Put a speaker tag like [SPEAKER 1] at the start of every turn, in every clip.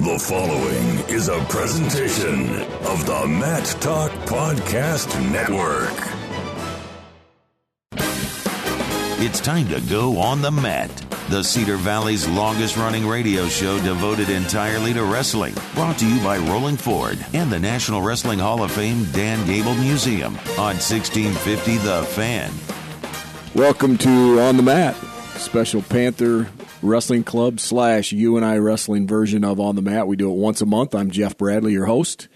[SPEAKER 1] The following is a presentation of the Mat Talk Podcast Network.
[SPEAKER 2] It's time to go on the mat. The Cedar Valley's longest running radio show devoted entirely to wrestling. Brought to you by Rolling Ford and the National Wrestling Hall of Fame Dan Gable Museum on 1650 The Fan.
[SPEAKER 3] Welcome to On the Mat, special Panther Wrestling Club slash UNI Wrestling version of On the Mat. We do it once a month. I'm Jeff Bradley, your host.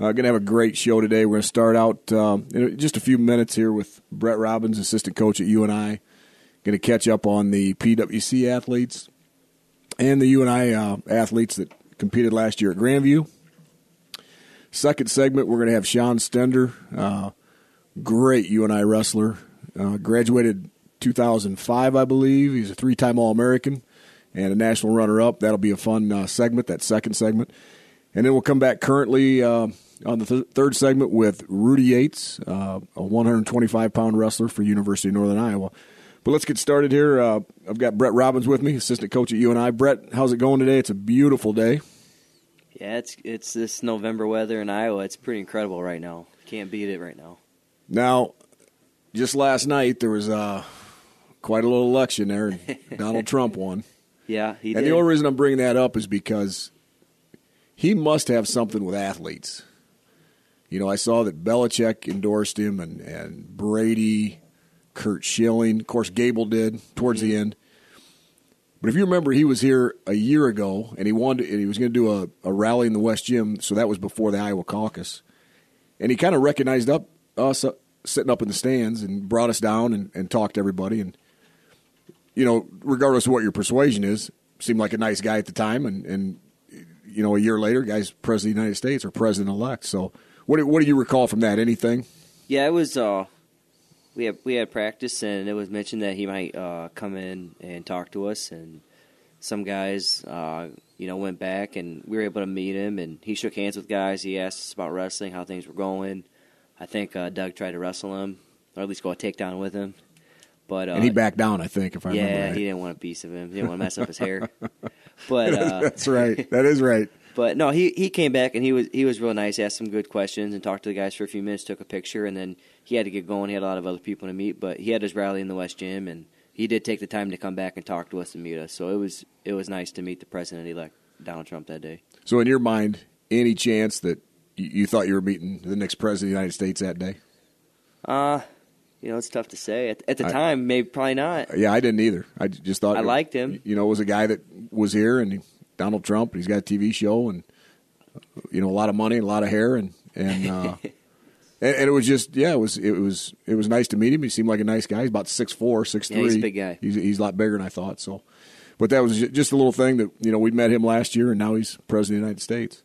[SPEAKER 3] Uh, going to have a great show today. We're going to start out uh, in just a few minutes here with Brett Robbins, assistant coach at UNI. Going to catch up on the PWC athletes and the UNI uh, athletes that competed last year at Grandview. Second segment, we're going to have Sean Stender, uh, great UNI wrestler, uh, graduated 2005, I believe. He's a three time All American and a national runner up. That'll be a fun uh, segment, that second segment. And then we'll come back currently uh, on the th- third segment with Rudy Yates, uh, a 125 pound wrestler for University of Northern Iowa. But let's get started here. Uh, I've got Brett Robbins with me, assistant coach at UNI. Brett, how's it going today? It's a beautiful day.
[SPEAKER 4] Yeah, it's it's this November weather in Iowa. It's pretty incredible right now. Can't beat it right now.
[SPEAKER 3] Now, just last night there was uh, quite a little election there, Donald Trump won.
[SPEAKER 4] Yeah, he
[SPEAKER 3] and
[SPEAKER 4] did.
[SPEAKER 3] the only reason I'm bringing that up is because he must have something with athletes. You know, I saw that Belichick endorsed him, and and Brady, Curt Schilling, of course, Gable did towards the end. But if you remember, he was here a year ago, and he wanted, and he was going to do a, a rally in the West Gym. So that was before the Iowa caucus, and he kind of recognized up us uh, sitting up in the stands and brought us down and, and talked to everybody. And you know, regardless of what your persuasion is, seemed like a nice guy at the time, and and you know, a year later, guy's president of the United States or president elect. So, what what do you recall from that? Anything?
[SPEAKER 4] Yeah, it was. Uh, we had we had practice, and it was mentioned that he might uh, come in and talk to us. And some guys, uh, you know, went back, and we were able to meet him. And he shook hands with guys. He asked us about wrestling, how things were going. I think uh, Doug tried to wrestle him, or at least go a takedown with him. But uh,
[SPEAKER 3] and he backed down, I think, if I
[SPEAKER 4] yeah,
[SPEAKER 3] remember right.
[SPEAKER 4] he didn't want a piece of him. He didn't want to mess up his hair. But uh,
[SPEAKER 3] That's right. That is right.
[SPEAKER 4] But no, he he came back and he was he was real nice. Asked some good questions and talked to the guys for a few minutes. Took a picture and then he had to get going. He had a lot of other people to meet, but he had his rally in the West Gym and he did take the time to come back and talk to us and meet us. So it was it was nice to meet the president elect Donald Trump that day.
[SPEAKER 3] So, in your mind, any chance that you, you thought you were meeting the next president of the United States that day?
[SPEAKER 4] Uh you know, it's tough to say. At, at the
[SPEAKER 3] I-
[SPEAKER 4] time, maybe probably not.
[SPEAKER 3] Yeah, I didn't either. I just thought
[SPEAKER 4] I liked him.
[SPEAKER 3] You know, it was a guy that was here, and he, Donald Trump, and he's got a TV show, and you know, a lot of money, and a lot of hair, and and, uh, and and it was just yeah, it was it was it was nice to meet him. He seemed like a nice guy. He's about six four, six three.
[SPEAKER 4] Yeah, he's a big guy.
[SPEAKER 3] He's he's a lot bigger than I thought. So, but that was just a little thing that you know we met him last year, and now he's president of the United States.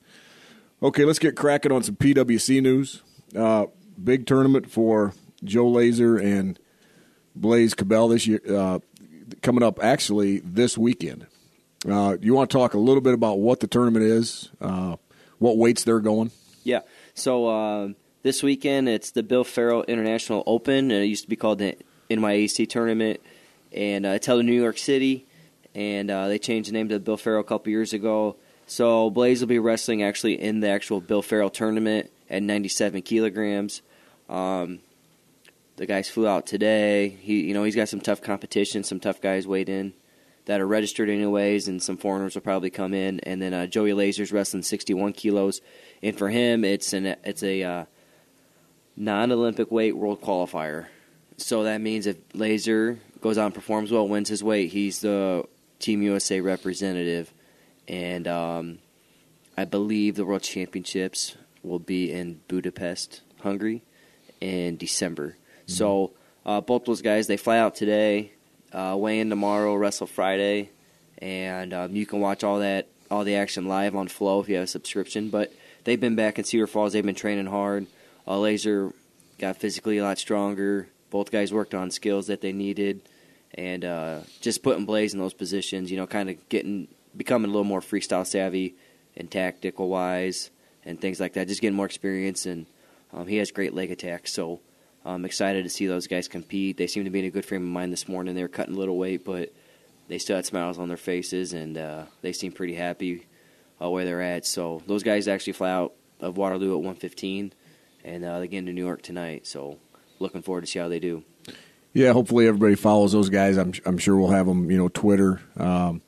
[SPEAKER 3] Okay, let's get cracking on some PWC news. Uh, big tournament for Joe Lazor and Blaze Cabell this year, uh, coming up actually this weekend. Uh, you want to talk a little bit about what the tournament is, uh, what weights they're going?
[SPEAKER 4] Yeah. So uh, this weekend it's the Bill Farrell International Open. It used to be called the NYAC Tournament, and uh, it's held in New York City. And uh, they changed the name to the Bill Farrell a couple years ago. So Blaze will be wrestling actually in the actual Bill Farrell tournament at 97 kilograms. Um, the guys flew out today. He, you know, he's got some tough competition. Some tough guys weighed in that are registered anyways, and some foreigners will probably come in. And then uh, Joey Lazor's wrestling 61 kilos, and for him, it's an it's a uh, non-Olympic weight world qualifier. So that means if Lazor goes out and performs well, wins his weight, he's the Team USA representative, and um, I believe the World Championships will be in Budapest, Hungary, in December. So uh, both those guys they fly out today, uh, weigh in tomorrow, wrestle Friday, and um, you can watch all that all the action live on Flow if you have a subscription. But they've been back in Cedar Falls. They've been training hard. Uh, Lazor got physically a lot stronger. Both guys worked on skills that they needed, and uh, just putting Blaze in those positions. You know, kind of getting becoming a little more freestyle savvy and tactical wise and things like that. Just getting more experience, and um, he has great leg attacks. So I'm excited to see those guys compete. They seem to be in a good frame of mind this morning. They were cutting a little weight, but they still had smiles on their faces, and uh, they seem pretty happy uh, where they're at. So those guys actually fly out of Waterloo at 1:15, and uh, they get into New York tonight. So looking forward to see how they do.
[SPEAKER 3] Yeah, hopefully everybody follows those guys. I'm I'm sure we'll have them, you know, Twitter, um,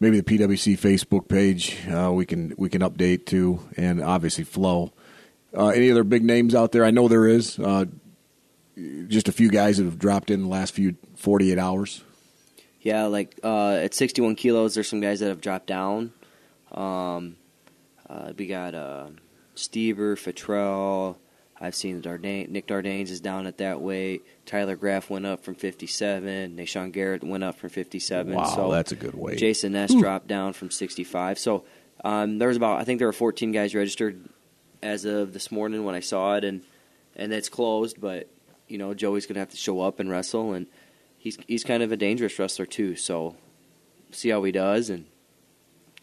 [SPEAKER 3] maybe the PWC Facebook page. Uh, we can we can update too, and obviously Flow. Uh, any other big names out there? I know there is. Uh, just a few guys that have dropped in the last few 48 hours.
[SPEAKER 4] Yeah, like uh, at 61 kilos, there's some guys that have dropped down. Um, uh, we got uh, Stever, Fattrell. I've seen Dardane, Nick Dardanes is down at that weight. Tyler Graff went up from 57. Nahshon Garrett went up from 57.
[SPEAKER 3] Wow,
[SPEAKER 4] so
[SPEAKER 3] that's a good weight.
[SPEAKER 4] Jayson Ness Ooh. dropped down from 65. So um, there was about, I think there were 14 guys registered as of this morning when I saw it, and and it's closed. But you know, Joey's gonna have to show up and wrestle, and he's he's kind of a dangerous wrestler too. So see how he does, and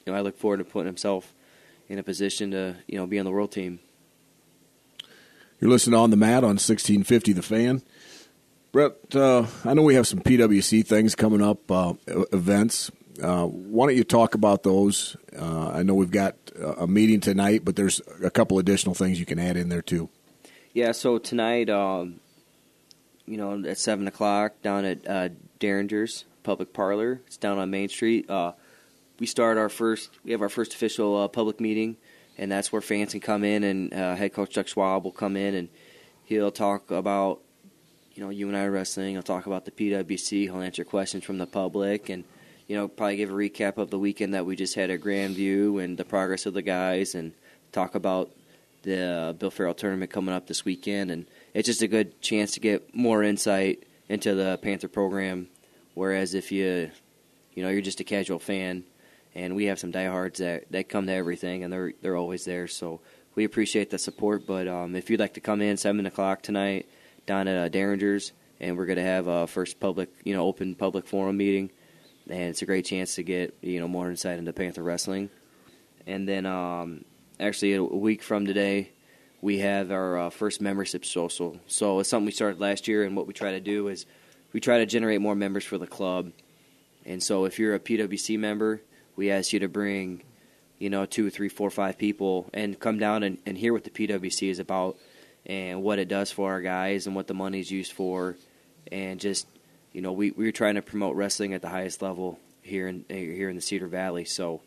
[SPEAKER 4] you know, I look forward to putting himself in a position to you know be on the world team.
[SPEAKER 3] You're listening on the mat on 1650 The Fan. Brett, uh, I know we have some PWC things coming up, uh, events. Uh, why don't you talk about those? Uh, I know we've got a meeting tonight, but there's a couple additional things you can add in there too.
[SPEAKER 4] Yeah, so tonight, um, you know, at seven o'clock down at uh, Derringer's Public Parlor. It's down on Main Street. Uh, we start our first. We have our first official uh, public meeting, and that's where fans can come in, and uh, head coach Chuck Schwab will come in, and he'll talk about, you know, UNI wrestling. He'll talk about the PWC. He'll answer questions from the public, and you know, probably give a recap of the weekend that we just had at Grandview and the progress of the guys, and talk about the uh, Bill Farrell tournament coming up this weekend, and it's just a good chance to get more insight into the Panther program. Whereas if you, you know, you're just a casual fan, and we have some diehards that that come to everything, and they're they're always there. So we appreciate the support. But um, if you'd like to come in seven o'clock tonight down at uh, Derringer's, and we're going to have a first public, you know, open public forum meeting, and it's a great chance to get you know more insight into Panther wrestling. And then um, actually a week from today, we have our uh, first membership social. So it's something we started last year, and what we try to do is we try to generate more members for the club. And so if you're a PWC member, we ask you to bring, you know, two, three, four, five people and come down and, and hear what the PWC is about and what it does for our guys and what the money's used for. And just, you know, we, we're trying to promote wrestling at the highest level here in here in the Cedar Valley. So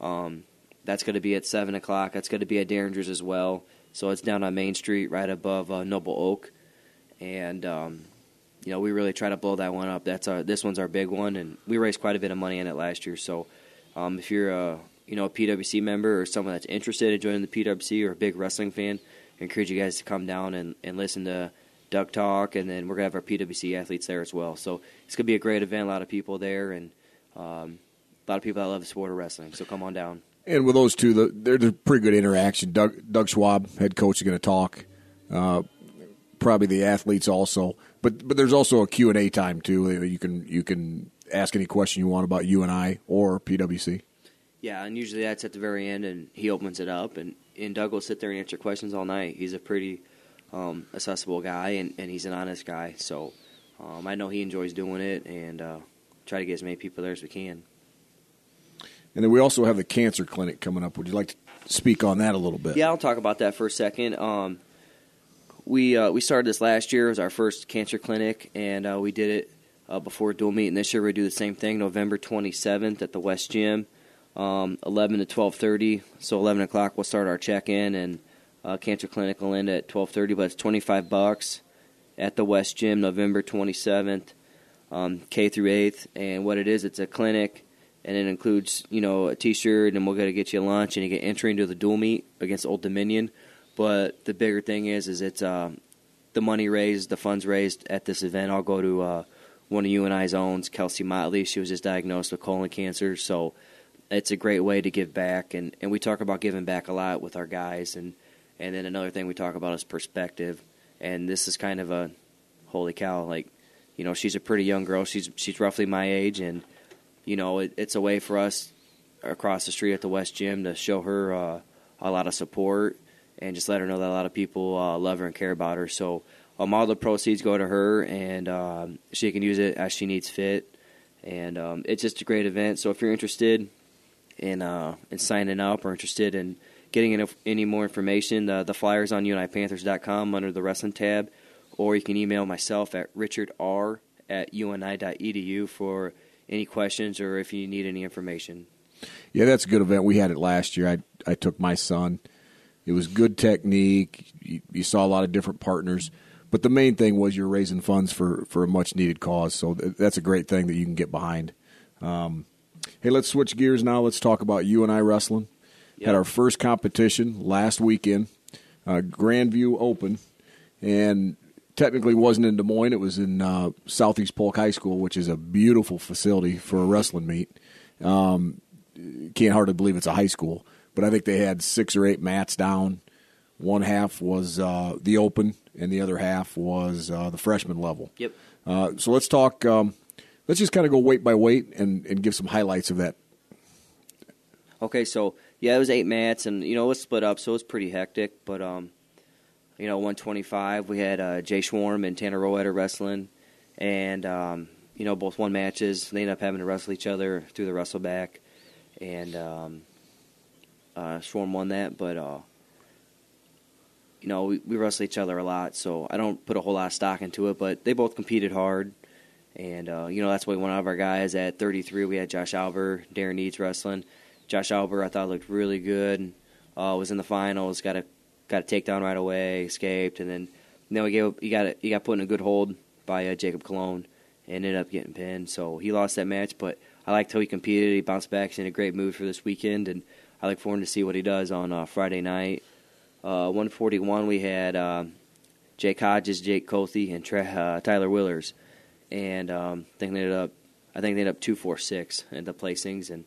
[SPEAKER 4] um, that's going to be at 7 o'clock. That's going to be at Derringer's as well. So it's down on Main Street, right above uh, Noble Oak, and um, you know we really try to blow that one up. That's our this one's our big one, and we raised quite a bit of money in it last year. So um, if you're a you know a PWC member or someone that's interested in joining the PWC or a big wrestling fan, I encourage you guys to come down and, and listen to Doug talk, and then we're gonna have our PWC athletes there as well. So it's gonna be a great event. A lot of people there, and um, a lot of people that love the sport of wrestling. So come on down.
[SPEAKER 3] And with those two, the, there's a pretty good interaction. Doug, Doug Schwab, head coach, is going to talk. Uh, probably the athletes also, but but there's also a Q and A time too. You can you can ask any question you want about UNI or PWC.
[SPEAKER 4] Yeah, and usually that's at the very end, and he opens it up, and, and Doug will sit there and answer questions all night. He's a pretty um, accessible guy, and, and he's an honest guy. So um, I know he enjoys doing it, and uh, try to get as many people there as we can.
[SPEAKER 3] And then we also have the cancer clinic coming up. Would you like to speak on that a little bit?
[SPEAKER 4] Yeah, I'll talk about that for a second. Um, we uh, we started this last year. It was our first cancer clinic, and uh, we did it uh, before dual meet. And this year we do the same thing, November 27th at the West Gym, um, 11 to 12:30. So 11 o'clock we'll start our check-in, and uh, cancer clinic will end at 12:30. But it's 25 bucks at the West Gym, November 27th, um, K through 8th. And what it is, it's a clinic and it includes you know a T-shirt, and we're gonna get you lunch, and you get entry into the dual meet against Old Dominion. But the bigger thing is, is it's uh, the money raised, the funds raised at this event. I'll go to uh, one of UNI's owns, Kelsey Motley. She was just diagnosed with colon cancer, so it's a great way to give back. And, and we talk about giving back a lot with our guys. And, and then another thing we talk about is perspective. And this is kind of a holy cow, like, you know, she's a pretty young girl. She's she's roughly my age, and you know, it, it's a way for us across the street at the West Gym to show her uh, a lot of support and just let her know that a lot of people uh, love her and care about her. So um, all the proceeds go to her, and um, she can use it as she needs fit. And um, it's just a great event. So if you're interested in uh, in signing up or interested in getting any more information, the the flyers on unipanthers.com under the wrestling tab, or you can email myself at richardr at uni.edu for any questions or if you need any information.
[SPEAKER 3] Yeah, that's a good event. We had it last year. I I took my son. It was good technique. You, you saw a lot of different partners, but the main thing was you're raising funds for for a much needed cause. So th- that's a great thing that you can get behind. Um, hey, let's switch gears now. Let's talk about UNI wrestling. Yep. Had our first competition last weekend, uh, Grandview Open, and technically wasn't in Des Moines. It was in uh, Southeast Polk High School, which is a beautiful facility for a wrestling meet. Um, can't hardly believe it's a high school, but I think they had six or eight mats down. One half was uh, the open, and the other half was uh, the freshman level.
[SPEAKER 4] Yep.
[SPEAKER 3] Uh, so let's talk. Um, let's just kind of go weight by weight and, and give some highlights of that.
[SPEAKER 4] Okay, so yeah, it was eight mats, and you know it was split up, so it was pretty hectic. But um, you know, 125, we had uh, Jay Schwarm and Tanner Roetter wrestling, and um, you know both won matches. They ended up having to wrestle each other through the wrestle back, and um, uh, Schwarm won that. But uh, you know we, we wrestle each other a lot, so I don't put a whole lot of stock into it. But they both competed hard. And, uh, you know, that's why one of our guys at 33, we had Josh Alber, Darren Needs wrestling. Josh Alber, I thought looked really good. Uh, was in the finals, got a got a takedown right away, escaped, and then you know he, gave, he got a, he got put in a good hold by uh, Jacob Cologne and ended up getting pinned. So he lost that match, but I liked how he competed. He bounced back. He's in a great mood for this weekend, and I look forward to see what he does on uh, Friday night. Uh, 141, we had uh, Jake Hodges, Jake Cothy, and uh, Tyler Willers and um, I think they ended up I think they ended up two four six in the placings, and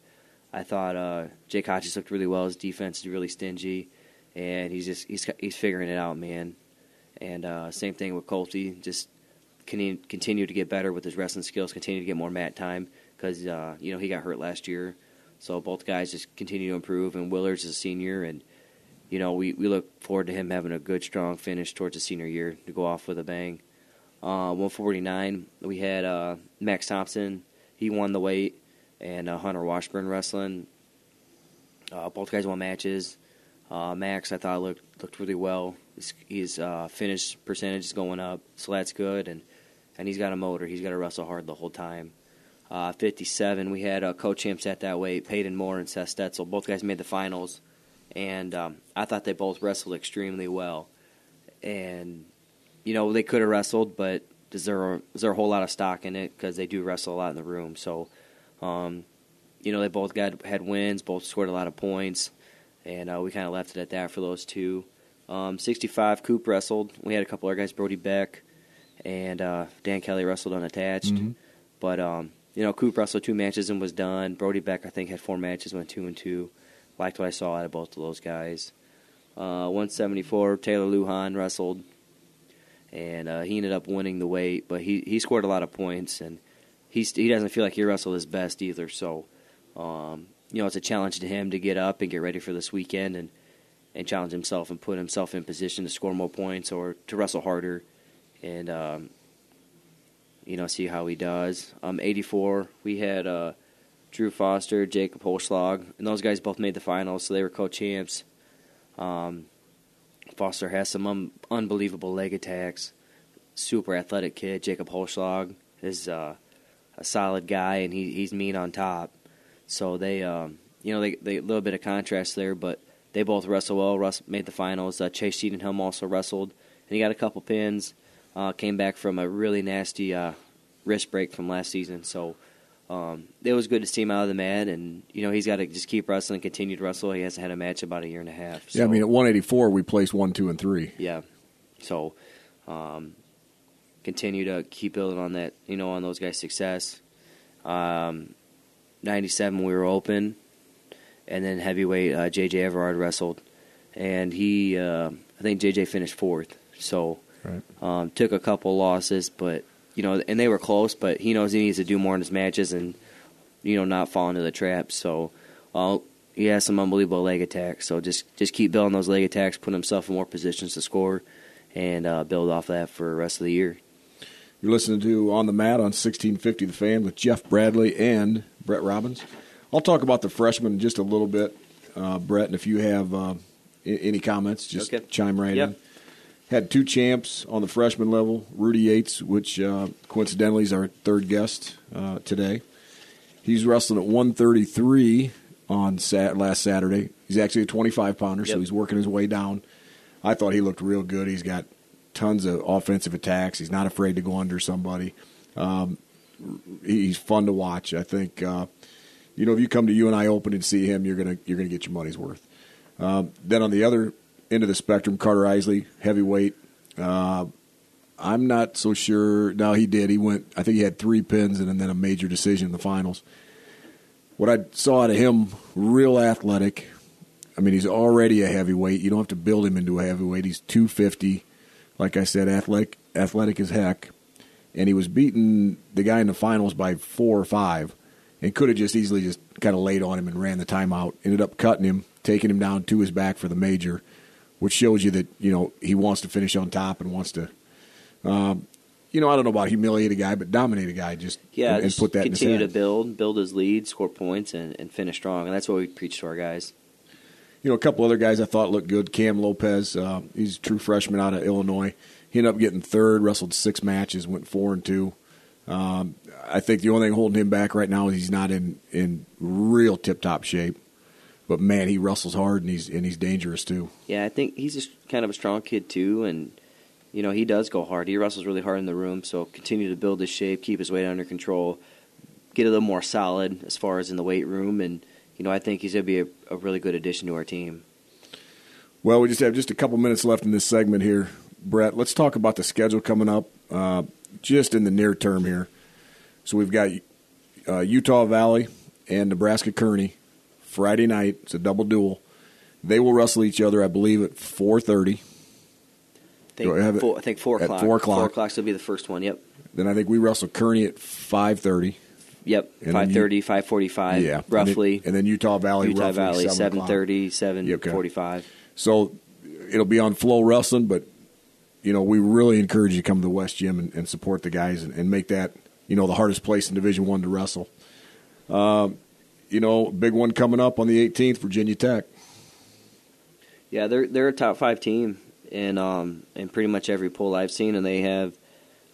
[SPEAKER 4] I thought uh, Jake Hodges looked really well. His defense is really stingy, and he's just he's he's figuring it out, man. And uh, same thing with Colty, just can continue to get better with his wrestling skills, continue to get more mat time because uh, you know he got hurt last year. So both guys just continue to improve, and Willard's a senior, and you know we, we look forward to him having a good, strong finish towards his senior year to go off with a bang. Uh, 149, we had uh, Max Thompson. He won the weight, and uh, Hunter Washburn wrestling. Uh, both guys won matches. Uh, Max, I thought looked looked really well. His, his uh, finish percentage is going up, so that's good. And and he's got a motor. He's got to wrestle hard the whole time. 57, we had uh, co-champs at that weight, Peyton Moore and Seth Stetzel. Both guys made the finals, and um, I thought they both wrestled extremely well. And you know, they could have wrestled, but is there a, is there a whole lot of stock in it because they do wrestle a lot in the room. So, um, you know, they both got had wins, both scored a lot of points, and uh, we kind of left it at that for those two. Um, 65, Coop wrestled. We had a couple other guys, Brody Beck and uh, Dan Kelly wrestled unattached. Mm-hmm. But um, you know, Coop wrestled two matches and was done. Brody Beck, I think, had four matches, went two and two. Liked what I saw out of both of those guys. Uh, 174, Taylor Lujan wrestled and uh, he ended up winning the weight. But he he scored a lot of points, and he's he doesn't feel like he wrestled his best either. So, um, you know, it's a challenge to him to get up and get ready for this weekend and and challenge himself and put himself in position to score more points or to wrestle harder, and um, you know, see how he does. Um, 84, we had uh, Drew Foster, Jacob Holschlag, and those guys both made the finals, so they were co-champs. Um, Foster has some un- unbelievable leg attacks. Super athletic kid. Jacob Holschlag is uh, a solid guy, and he, he's mean on top. So they, um, you know, they, they a little bit of contrast there, but they both wrestle well. Russ made the finals. Uh, Chase Cheatham also wrestled, and he got a couple pins. Uh, came back from a really nasty uh, wrist break from last season. So um, it was good to see him out of the mat, and you know he's got to just keep wrestling, continue to wrestle. He hasn't had a match about a year and a half.
[SPEAKER 3] So. Yeah, I mean at 184 we placed one, two, and three.
[SPEAKER 4] Yeah, so um, continue to keep building on that, you know, on those guys' success. Um, 97 we were open, and then heavyweight uh, JJ Everard wrestled, and he uh, I think JJ finished fourth. So right. um, took a couple losses, but you know, and they were close, but he knows he needs to do more in his matches and you know not fall into the trap. So, uh, he has some unbelievable leg attacks. So just just keep building those leg attacks, put himself in more positions to score, and uh, build off that for the rest of the year.
[SPEAKER 3] You're listening to On the Mat on 1650 The Fan with Jeff Bradley and Brett Robbins. I'll talk about the freshmen just a little bit, uh, Brett, and if you have uh, any comments, just
[SPEAKER 4] okay.
[SPEAKER 3] chime right
[SPEAKER 4] yep.
[SPEAKER 3] in. Had two champs on the freshman level. Rudy Yates, which uh, coincidentally is our third guest uh, today. He's wrestling at 133 on sat- last Saturday. He's actually a 25 pounder, yep. so he's working his way down. I thought he looked real good. He's got tons of offensive attacks. He's not afraid to go under somebody. Um, he's fun to watch. I think uh, you know if you come to UNI Open and see him, you're gonna you're gonna get your money's worth. Um, then on the other end of the spectrum, Carter Isley, heavyweight. Uh, I'm not so sure. No, he did. He went. I think he had three pins and then a major decision in the finals. What I saw out of him, real athletic. I mean, he's already a heavyweight. You don't have to build him into a heavyweight. He's 250. Like I said, athletic, athletic as heck. And he was beating the guy in the finals by four or five, and could have just easily just kind of laid on him and ran the timeout. Ended up cutting him, taking him down to his back for the major, which shows you that you know he wants to finish on top and wants to. Um, you know, I don't know about humiliate a guy, but dominate a guy. Just
[SPEAKER 4] yeah,
[SPEAKER 3] and,
[SPEAKER 4] just
[SPEAKER 3] put that
[SPEAKER 4] continue to build, build his lead, score points, and, and finish strong. And that's what we preach to our guys.
[SPEAKER 3] You know, a couple other guys I thought looked good. Cam Lopez, uh, he's a true freshman out of Illinois. He ended up getting third, wrestled six matches, went four and two. Um, I think the only thing holding him back right now is he's not in in real tip top shape. But man, he wrestles hard and he's and he's dangerous too.
[SPEAKER 4] Yeah, I think he's just kind of a strong kid too, and you know he does go hard. He wrestles really hard in the room, so continue to build his shape, keep his weight under control, get a little more solid as far as in the weight room, and you know I think he's going to be a, a really good addition to our team.
[SPEAKER 3] Well, we just have just a couple minutes left in this segment here, Brett. Let's talk about the schedule coming up, uh, just in the near term here. So we've got uh, Utah Valley and Nebraska Kearney Friday night. It's a double duel. They will wrestle each other, I believe, at four thirty.
[SPEAKER 4] I think, four, I think four o'clock.
[SPEAKER 3] Four o'clock.
[SPEAKER 4] Four o'clock will be the first one. Yep.
[SPEAKER 3] Then I think we wrestle Kearney at five thirty.
[SPEAKER 4] Yep,
[SPEAKER 3] And then
[SPEAKER 4] 5.30, 5.45,
[SPEAKER 3] Yeah,
[SPEAKER 4] roughly.
[SPEAKER 3] And then, and then Utah Valley,
[SPEAKER 4] Utah
[SPEAKER 3] roughly
[SPEAKER 4] Valley,
[SPEAKER 3] 7 o'clock.
[SPEAKER 4] 7.30, 7.45.
[SPEAKER 3] So it'll be on Flow Wrestling, but you know we really encourage you to come to the West Gym and, and support the guys and, and make that you know the hardest place in Division One to wrestle. Um, you know, big one coming up on the 18th, Virginia Tech.
[SPEAKER 4] Yeah, they're they're a top five team in um in pretty much every poll I've seen, and they have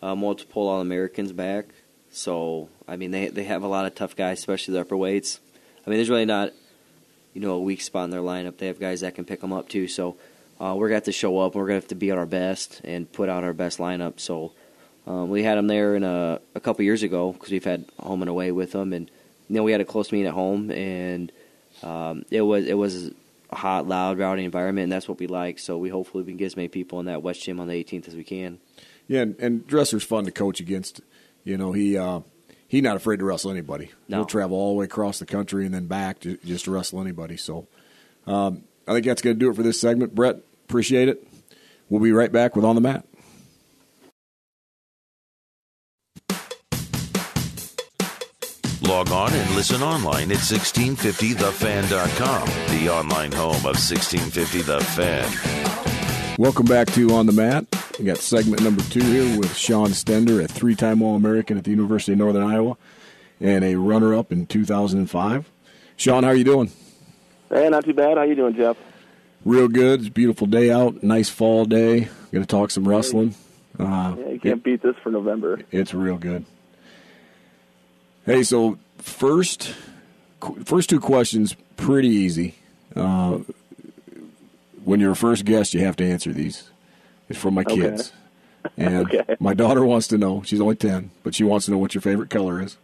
[SPEAKER 4] uh, multiple All Americans back. So I mean, they they have a lot of tough guys, especially the upper weights. I mean, there's really not you know a weak spot in their lineup. They have guys that can pick them up too. So uh, we're gonna have to show up. We're gonna have to be at our best and put out our best lineup. So um, we had them there in a a couple years ago because we've had home and away with them, and you know we had a close meet at home, and um, it was it was a hot, loud, rowdy environment, and that's what we like. So we hopefully we can get as many people in that West Gym on the 18th as we can.
[SPEAKER 3] Yeah, and, and Dresser's fun to coach against. You know, he uh, he not afraid to wrestle anybody.
[SPEAKER 4] No.
[SPEAKER 3] He'll travel all the way across the country and then back to, just to wrestle anybody. So um, I think that's going to do it for this segment. Brett, appreciate it. We'll be right back with On the Mat.
[SPEAKER 2] Log on and listen online at 1650thefan.com, the online home of 1650 The Fan.
[SPEAKER 3] Welcome back to On the Mat. We got segment number two here with Sean Stender, a three-time All-American at the University of Northern Iowa, and a runner-up in 2005. Sean, how are you doing?
[SPEAKER 5] Hey, not too bad. How you doing, Jeff?
[SPEAKER 3] Real good. It's a beautiful day out. Nice fall day. Going to talk some wrestling. Uh,
[SPEAKER 5] Yeah, you can't beat this for November.
[SPEAKER 3] It's real good. Hey, so first, first two questions pretty easy. Uh, when you're a first guest, you have to answer these. It's from my
[SPEAKER 5] Okay.
[SPEAKER 3] kids, and
[SPEAKER 5] Okay.
[SPEAKER 3] my daughter wants to know. She's only ten, but she wants to know what your favorite color is.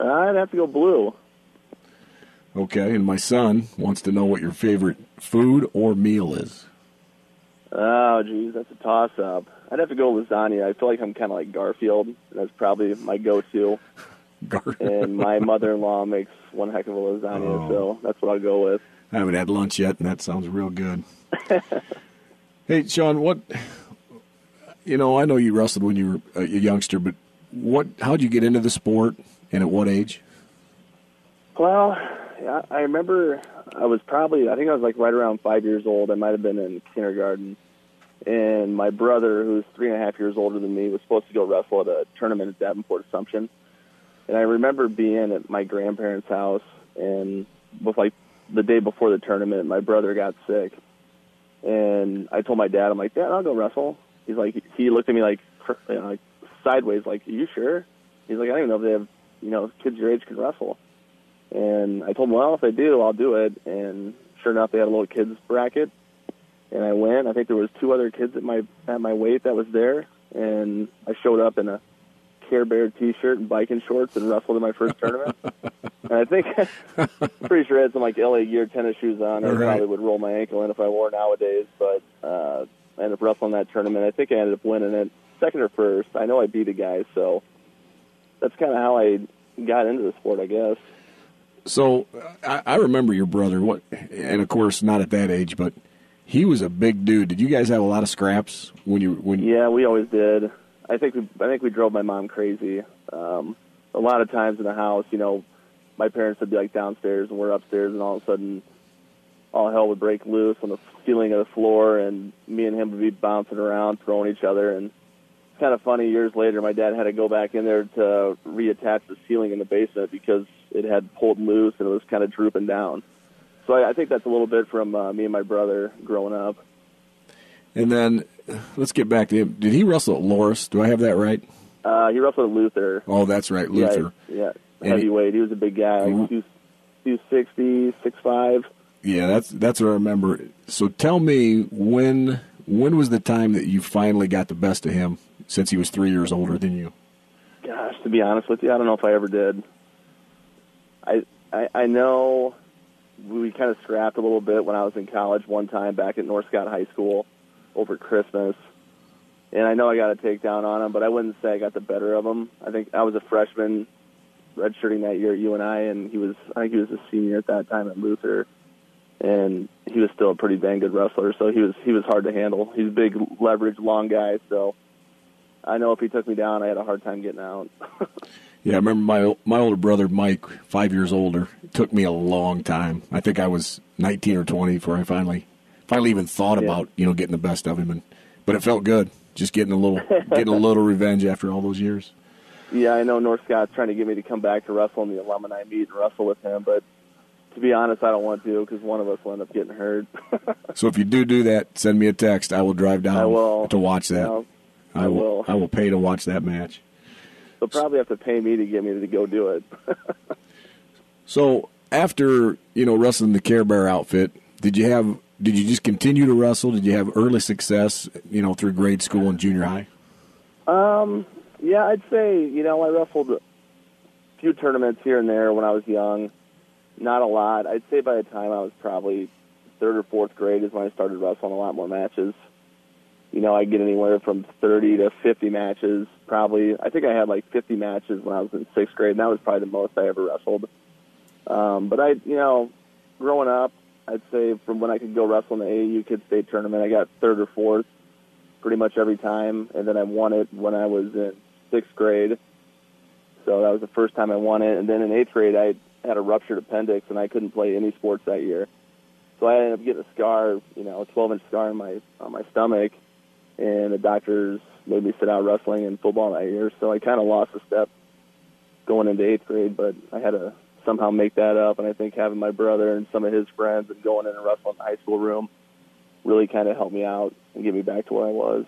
[SPEAKER 5] I'd have to go blue.
[SPEAKER 3] Okay, and my son wants to know what your favorite food or meal is.
[SPEAKER 5] Oh, geez, that's a toss-up. I'd have to go lasagna. I feel like I'm kind of like Garfield. That's probably my go-to.
[SPEAKER 3] Gar-
[SPEAKER 5] And my mother-in-law makes one heck of a lasagna,
[SPEAKER 3] Oh.
[SPEAKER 5] so that's what I'll go with.
[SPEAKER 3] I haven't had lunch yet, and that sounds real good. Hey, Sean, what? You know, I know you wrestled when you were a youngster, but what? How'd you get into the sport, and at what age?
[SPEAKER 5] Well, I remember I was probably, I think I was like right around five years old. I might have been in kindergarten. And my brother, who's three and a half years older than me, was supposed to go wrestle at a tournament at Davenport Assumption. And I remember being at my grandparents' house, and like the day before the tournament, my brother got sick, and I told my dad, I'm like, Dad, I'll go wrestle. He's like, he looked at me like, you uh, know, like sideways, like, Are you sure? He's like, I don't even know if they have, you know, kids your age can wrestle. And I told him, well, if they do, I'll do it. And sure enough, they had a little kids bracket, and I went. I think there was two other kids at my at my weight that was there, and I showed up in a Care Bear T-shirt and biking shorts and wrestled in my first tournament. and I think, pretty sure I had some like LA Gear tennis shoes on. I
[SPEAKER 3] Right.
[SPEAKER 5] probably would roll my ankle in if I wore nowadays. But uh, I ended up wrestling that tournament. I think I ended up winning it, second or first. I know I beat a guy, so that's kind of how I got into the sport, I guess.
[SPEAKER 3] So I, I remember your brother. What, and of course, not at that age, but he was a big dude. Did you guys have a lot of scraps when you when?
[SPEAKER 5] Yeah, we always did. I think we I think we drove my mom crazy. Um, a lot of times in the house, you know, my parents would be like downstairs and we're upstairs, and all of a sudden, all hell would break loose on the ceiling of the floor, and me and him would be bouncing around, throwing each other, and it's kind of funny. Years later, my dad had to go back in there to reattach the ceiling in the basement because it had pulled loose and it was kind of drooping down. So I, I think that's a little bit from uh, me and my brother growing up.
[SPEAKER 3] And then let's get back to him. Did he wrestle at Loras? Do I have that right?
[SPEAKER 5] Uh, he wrestled at Luther.
[SPEAKER 3] Oh, that's right, Luther.
[SPEAKER 5] Yeah, yeah. Heavyweight. He was a big guy, like two, two sixty, six five.
[SPEAKER 3] Yeah, that's that's what I remember. So tell me when when was the time that you finally got the best of him since he was three years older than you?
[SPEAKER 5] Gosh, to be honest with you, I don't know if I ever did. I I, I know we kind of scrapped a little bit when I was in college one time back at North Scott High School over Christmas. And I know I got a takedown on him, but I wouldn't say I got the better of him. I think I was a freshman redshirting that year at UNI, and he was I think he was a senior at that time at Luther, and he was still a pretty dang good wrestler. So he was he was hard to handle. He's a big leverage, long guy. So I know if he took me down, I had a hard time getting out.
[SPEAKER 3] Yeah, I remember my my older brother Mike, five years older. Took me a long time. I think I was nineteen or twenty before I finally finally even thought
[SPEAKER 5] Yeah.
[SPEAKER 3] about you know getting the best of him. And but it felt good, just getting a little getting a little revenge after all those years.
[SPEAKER 5] Yeah, I know North Scott's trying to get me to come back to wrestle in the alumni meet and wrestle with him, but to be honest, I don't want to because one of us will end up getting hurt.
[SPEAKER 3] So if you do do that, send me a text. I will drive down
[SPEAKER 5] will.
[SPEAKER 3] to watch that. I
[SPEAKER 5] I
[SPEAKER 3] will.
[SPEAKER 5] will.
[SPEAKER 3] I will pay to watch that match.
[SPEAKER 5] they'll probably have to pay me to get me to go do it.
[SPEAKER 3] So after you know wrestling the Care Bear outfit, did you have? Did you just continue to wrestle? Did you have early success? You know, through grade school and junior high.
[SPEAKER 5] Um, yeah, I'd say you know I wrestled a few tournaments here and there when I was young. Not a lot. I'd say by the time I was probably third or fourth grade is when I started wrestling a lot more matches. You know, I get anywhere from 30 to 50 matches. Probably, I think I had like 50 matches when I was in sixth grade, and that was probably the most I ever wrestled. Um, but I, you know, growing up, I'd say from when I could go wrestle in the AAU Kid State tournament, I got third or fourth pretty much every time, and then I won it when I was in sixth grade. So that was the first time I won it, and then in eighth grade I had a ruptured appendix and I couldn't play any sports that year. So I ended up getting a scar, you know, a 12 inch scar on my on my stomach, and the doctors made me sit out wrestling and football that year. So I kind of lost a step going into eighth grade, but I had to somehow make that up. And I think having my brother and some of his friends and going in and wrestling in the high school room really kind of helped me out and get me back to where I was.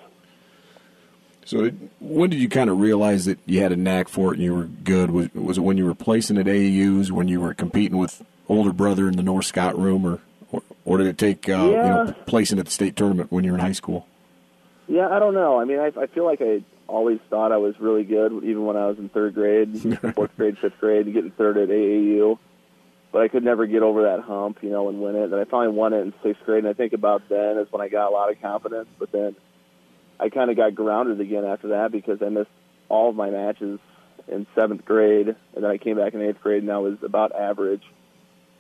[SPEAKER 3] So when did you kind of realize that you had a knack for it and you were good? Was was it when you were placing at AAUs, when you were competing with older brother in the North Scott room, or or, or did it take uh, you know placing at the state tournament when you were in high school?
[SPEAKER 5] Yeah, I don't know. I mean, I, I feel like I always thought I was really good, even when I was in third grade, fourth grade, fifth grade, getting third at AAU. But I could never get over that hump, you know, and win it. And I finally won it in sixth grade, and I think about then is when I got a lot of confidence. But then I kind of got grounded again after that because I missed all of my matches in seventh grade, and then I came back in eighth grade, and I was about average.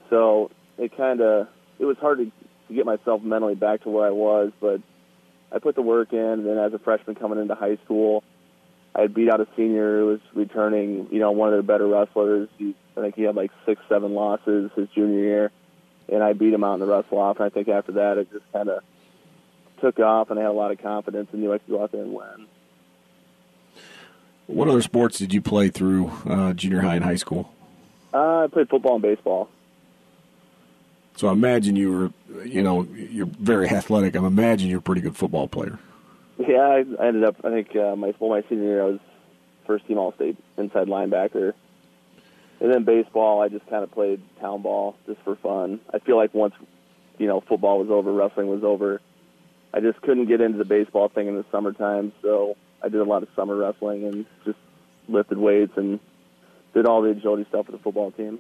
[SPEAKER 5] So it kind of it was hard to, to get myself mentally back to where I was, but I put the work in. And then as a freshman coming into high school, I had beat out a senior who was returning, you know, one of the better wrestlers. He, I think he had like six, seven losses his junior year, and I beat him out in the wrestle off. And I think after that, it just kind of took off, and I had a lot of confidence and knew I could go out there and win.
[SPEAKER 3] What other sports did you play through uh, junior high and high school?
[SPEAKER 5] Uh, I played football and baseball.
[SPEAKER 3] So I imagine you were, you know, you're very athletic. I imagine you're a pretty good football player.
[SPEAKER 5] Yeah, I, ended up. I think uh, my well, my senior year, I was first team All State inside linebacker. And then baseball, I just kind of played town ball just for fun. I feel like once, you know, football was over, wrestling was over, I just couldn't get into the baseball thing in the summertime. So I did a lot of summer wrestling and just lifted weights and did all the agility stuff with the football team.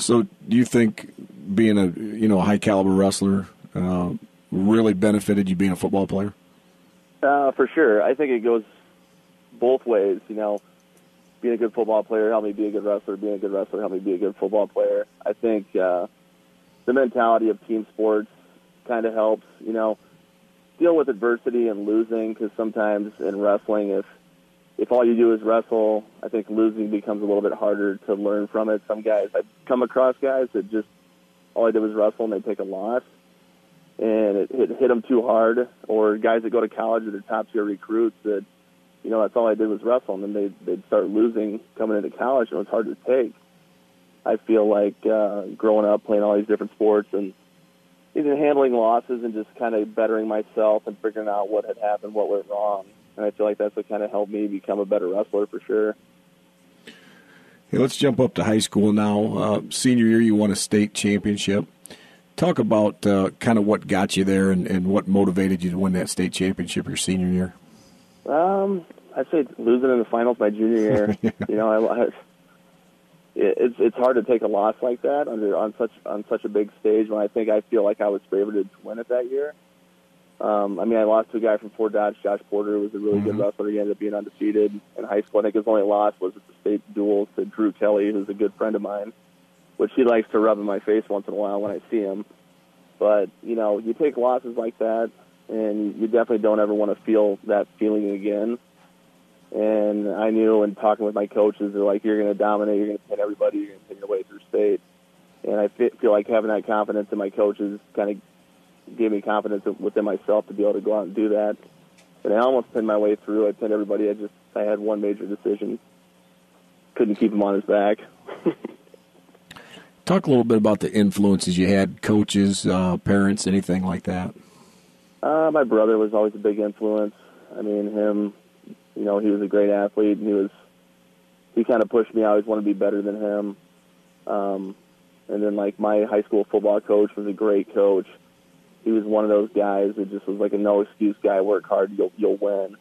[SPEAKER 3] So, do you think being a you know a high caliber wrestler uh, really benefited you being a football player?
[SPEAKER 5] Uh, for sure. I think it goes both ways. You know, being a good football player helped me be a good wrestler. Being a good wrestler helped me be a good football player. I think uh, the mentality of team sports kind of helps. You know, deal with adversity and losing because sometimes in wrestling, if if all you do is wrestle, I think losing becomes a little bit harder to learn from it. Some guys, I've come across guys that just all I did was wrestle and they take a loss and it hit, hit them too hard, or guys that go to college that are top tier recruits that, you know, that's all I did was wrestle, and then they they'd start losing coming into college, and it was hard to take. I feel like uh, growing up playing all these different sports and even handling losses and just kind of bettering myself and figuring out what had happened, what went wrong, and I feel like that's what kind of helped me become a better wrestler for sure.
[SPEAKER 3] Hey, let's jump up to high school now. Uh, senior year, you won a state championship. Talk about uh, kind of what got you there and, and what motivated you to win that state championship your senior year.
[SPEAKER 5] Um, I'd say losing in the finals my junior year. yeah. You know, I, I, it's it's hard to take a loss like that under on such on such a big stage when I think I feel like I was favored to win it that year. Um, I mean, I lost to a guy from Fort Dodge, Josh Porter, who was a really mm-hmm. good wrestler. He ended up being undefeated in high school. I think his only loss was at the state duels to Drew Kelly, who's a good friend of mine, which he likes to rub in my face once in a while when I see him. But you know, you take losses like that, and you definitely don't ever want to feel that feeling again. And I knew, in talking with my coaches, they're like, "You're going to dominate. You're going to pin everybody. You're going to pin your way through state." And I feel like having that confidence in my coaches kind of gave me confidence within myself to be able to go out and do that. And I almost pinned my way through. I pinned everybody. I just I had one major decision. Couldn't keep him on his back.
[SPEAKER 3] Talk a little bit about the influences you had, coaches, uh, parents, anything like that.
[SPEAKER 5] Uh, my brother was always a big influence. I mean, him, you know, he was a great athlete, and he was he kind of pushed me. I always wanted to be better than him. Um, and then, like my high school football coach was a great coach he was one of those guys that just was like a no excuse guy. Work hard, you'll you'll win.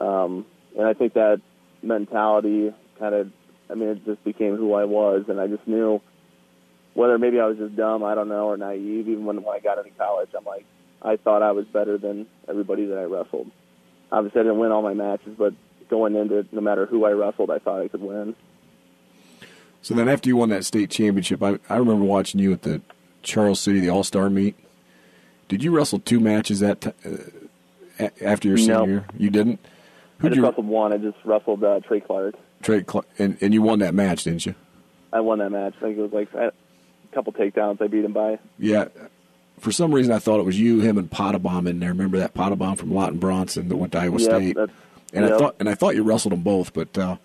[SPEAKER 5] Um, and I think that mentality kind of, I mean, it just became who I was, and I just knew whether maybe I was just dumb, I don't know, or naive. Even when when I got into college, I'm like, I thought I was better than everybody that I wrestled. Obviously, I didn't win all my matches, but going into it, no matter who I wrestled, I thought I could win.
[SPEAKER 3] So then, after you won that state championship, I, I remember watching you at the Charles City, the All Star meet. Did you wrestle two matches that t- uh, after your senior year? You didn't.
[SPEAKER 5] Who'd I just you wrestled one. I just wrestled uh, Trey Clark.
[SPEAKER 3] Trey Clark, and, and you won that match, didn't you?
[SPEAKER 5] I won that match. I think it was like a couple takedowns. I beat him by.
[SPEAKER 3] Yeah. For some reason, I thought it was you, him, and Pottebaum in there. Remember that Pottebaum from Lawton Bronson that went to Iowa
[SPEAKER 5] yep,
[SPEAKER 3] State? And yep. I thought, and I thought you wrestled them both, but uh,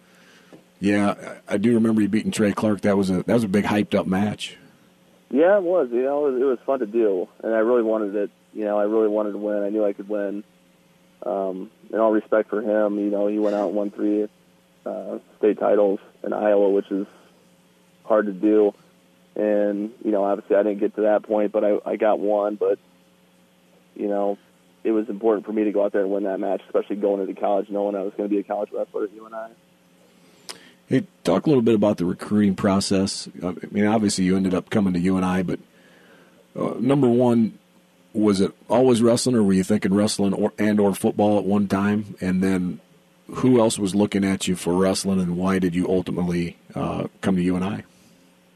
[SPEAKER 3] yeah, I do remember you beating Trey Clark. That was a that was a big hyped up match.
[SPEAKER 5] Yeah, it was. You know, it was, it was fun to do, and I really wanted it. You know, I really wanted to win. I knew I could win. Um, in all respect for him, you know, he went out and won three uh, state titles in Iowa, which is hard to do. And you know, obviously, I didn't get to that point, but I, I got one. But you know, it was important for me to go out there and win that match, especially going into college, knowing I was going to be a college wrestler at UNI.
[SPEAKER 3] Hey, talk a little bit about the recruiting process. I mean, obviously you ended up coming to UNI, but uh, number one, was it always wrestling, or were you thinking wrestling or, and or football at one time? And then, who else was looking at you for wrestling, and why did you ultimately uh, come to UNI?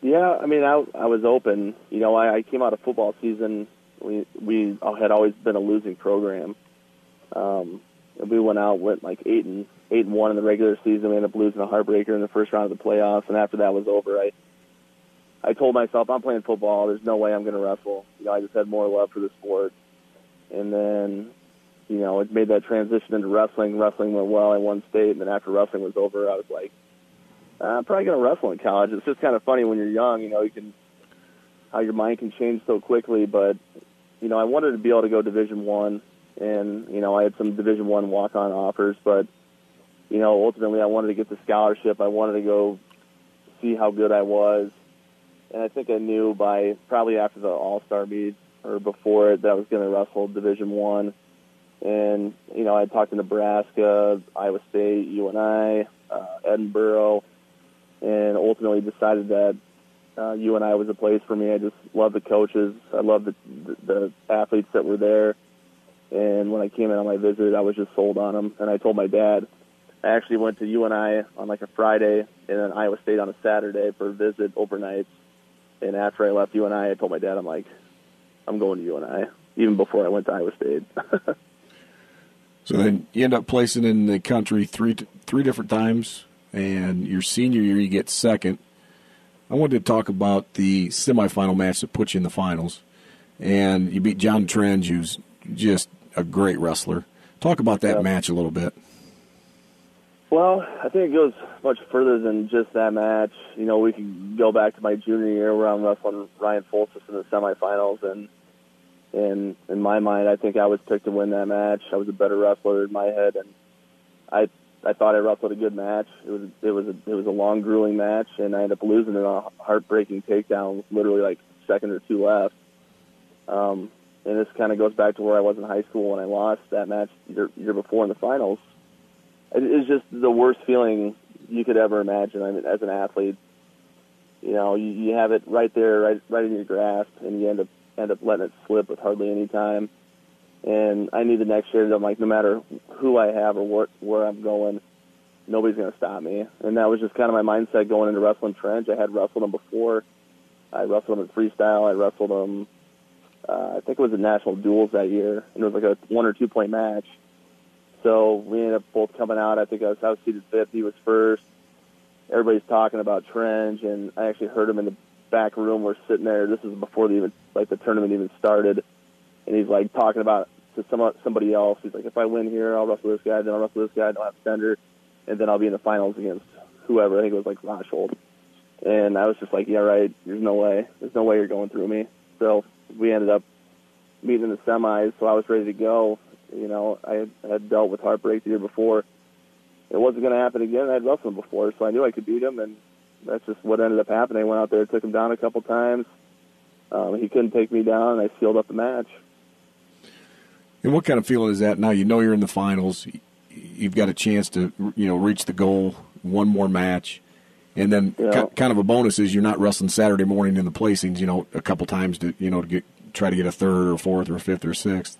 [SPEAKER 5] Yeah, I mean, I, I was open. You know, I, I came out of football season. We we had always been a losing program. Um, and we went out went like eight and eight and one in the regular season. We ended up losing a heartbreaker in the first round of the playoffs, and after that was over, I I told myself I'm playing football. There's no way I'm going to wrestle. You know, I just had more love for the sport, and then you know, it made that transition into wrestling. Wrestling went well. I won state, and then after wrestling was over, I was like, I'm probably going to wrestle in college. It's just kind of funny when you're young, you know, you can how your mind can change so quickly. But you know, I wanted to be able to go Division One, and you know, I had some Division One walk-on offers, but you know, ultimately, I wanted to get the scholarship. I wanted to go see how good I was, and I think I knew by probably after the All Star meet or before it that I was going to wrestle Division One. And you know, I talked to Nebraska, Iowa State, UNI, uh, Edinboro, and ultimately decided that uh, UNI was a place for me. I just love the coaches. I love the, the the athletes that were there. And when I came in on my visit, I was just sold on them. And I told my dad, I actually went to UNI on like a Friday and then Iowa State on a Saturday for a visit overnight. And after I left UNI, I told my dad, I'm like, I'm going to UNI, even before I went to Iowa State.
[SPEAKER 3] so then you end up placing in the country three three different times, and your senior year you get second. I wanted to talk about the semifinal match that put you in the finals, and you beat John Trenge, who's just a great wrestler. Talk about that match a little bit.
[SPEAKER 5] Well, I think it goes much further than just that match. You know, we can go back to my junior year where I'm wrestling Ryan Fulsaas in the semifinals, and and in my mind, I think I was picked to win that match. I was a better wrestler in my head, and I I thought I wrestled a good match. It was it was a, it was a long, grueling match, and I ended up losing in a heartbreaking takedown, literally like second or two left. Um, and this kind of goes back to where I was in high school when I lost that match year, year before in the finals. It is just the worst feeling you could ever imagine. I mean, as an athlete, you know, you, you have it right there, right, right in your grasp, and you end up end up letting it slip with hardly any time. And I knew the next year that I'm like, no matter who I have or what, where I'm going, nobody's going to stop me. And that was just kind of my mindset going into wrestling Trenge. I had wrestled him before. I wrestled him in freestyle. I wrestled him uh, I think it was a national duels that year, and it was like a one or two point match. So we ended up both coming out. I think I was, I was seated fifth. He was first. Everybody's talking about Trenge, and I actually heard him in the back room. We're sitting there. This is before the even like the tournament even started, and he's like talking about to some somebody else. He's like, if I win here, I'll wrestle this guy. Then I'll wrestle this guy. Then I'll have Stender, and then I'll be in the finals against whoever. I think it was like Rosholt. And I was just like, yeah, right. There's no way. There's no way you're going through me. So we ended up meeting in the semis, so I was ready to go. You know, I had, dealt with heartbreak the year before. It wasn't going to happen again. I had wrestled him before, so I knew I could beat him, and that's just what ended up happening. I went out there, took him down a couple times. Um, he couldn't take me down, and I sealed up the match.
[SPEAKER 3] And what kind of feeling is that? Now you know you're in the finals. You've got a chance to, you know, reach the goal. One more match. And then
[SPEAKER 5] yeah.
[SPEAKER 3] kind of a bonus is you're not wrestling Saturday morning in the placings, you know, a couple times to you know to get try to get a third or fourth or fifth or sixth.